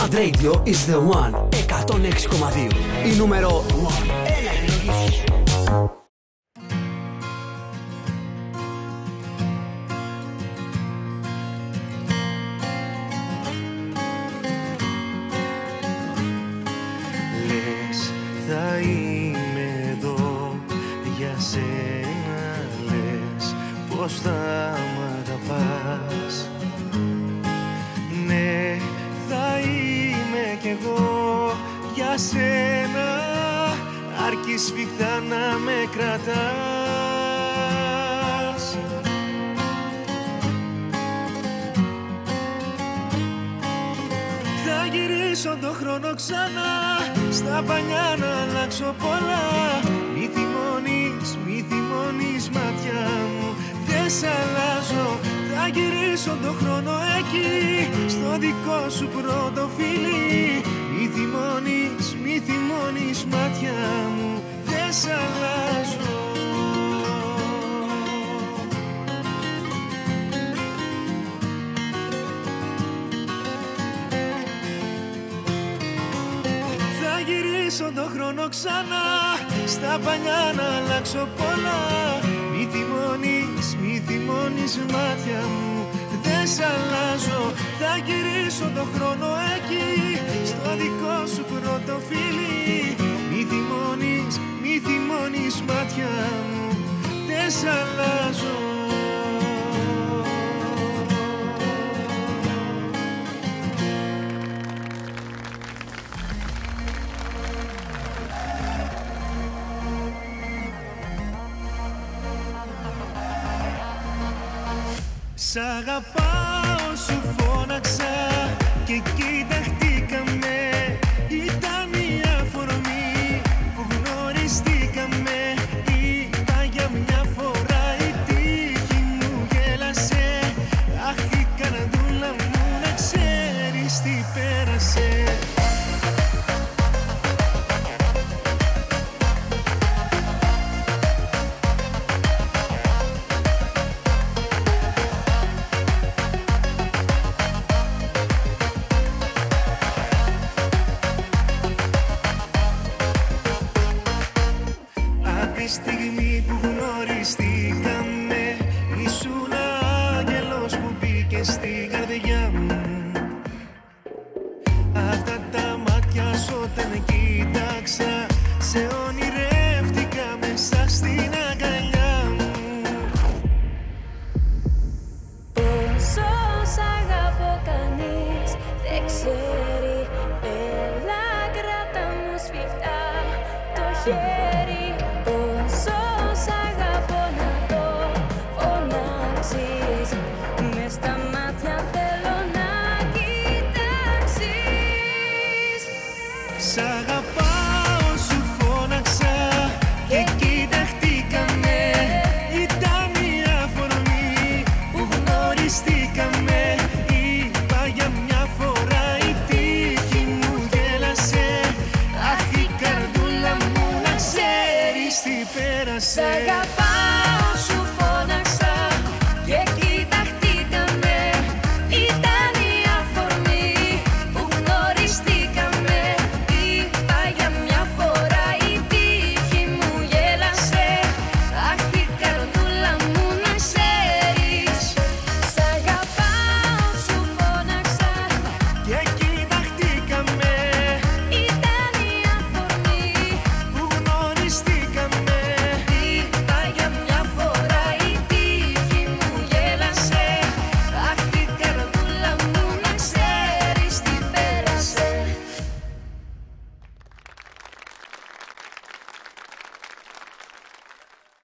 Mad Radio is the one. 106,2 Η νούμερο 1 Έλα επιλογή σου Λες θα είμαι εδώ για σένα Λες πως θα μ' αγαπάς Ναι θα είμαι κι εγώ για σένα Αρκεί σφιχτά να με κρατάς. Θα γυρίσω το χρόνο ξανά Στα πανιά να αλλάξω πολλά. Μη θυμώνεις, μη θυμώνεις μάτια μου Δεν σ' αλλάζω. Θα γυρίσω το χρόνο εκεί Στο δικό σου πρώτο φιλί Μη θυμώνεις, μη θυμώνεις μάτια μου Δεν σ' αλλάζω. Θα γυρίσω το χρόνο ξανά Στα πανιά να αλλάξω πολλά Μη θυμώνεις, μη θυμώνεις μάτια μου Δεν σ' αλλάζω. Θα γυρίσω το χρόνο εκεί Στο δικό σου πρώτο φιλί Μη θυμώνεις, μη θυμώνεις μάτια μου Δεν σ' αλλάζω Σ' αγαπάω σου φώναξα και κοιταχτήκαμε τη στιγμή που γνωριστήκαμε Ήσουν άγγελος που μπήκε στην καρδιά μου. Αυτά τα μάτια σου όταν κοίταξα Σε ονειρεύτηκα μέσα στην αγκαλιά μου. Πόσο σ' αγαπώ κανείς δεν ξέρει. Έλα κράτα μου σφιχτά το χέρι Σ' αγαπάω σου φώναξα και κοιταχτήκαμε Ήταν η αφορμή που γνωριστήκαμε